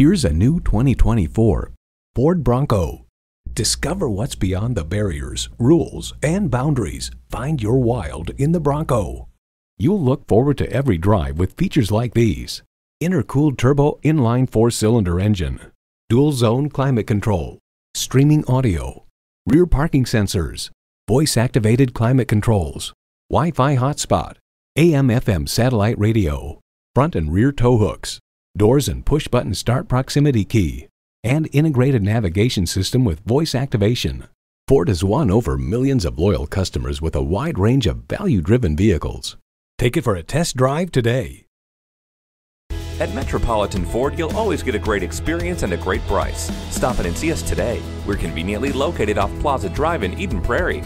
Here's a new 2024 Ford Bronco. Discover what's beyond the barriers, rules, and boundaries. Find your wild in the Bronco. You'll look forward to every drive with features like these. Intercooled turbo inline four-cylinder engine, dual zone climate control, streaming audio, rear parking sensors, voice activated climate controls, Wi-Fi hotspot, AM FM satellite radio, front and rear tow hooks, doors and push button start proximity key, and integrated navigation system with voice activation. Ford has won over millions of loyal customers with a wide range of value-driven vehicles. Take it for a test drive today. At Metropolitan Ford, you'll always get a great experience and a great price. Stop in and see us today. We're conveniently located off Plaza Drive in Eden Prairie.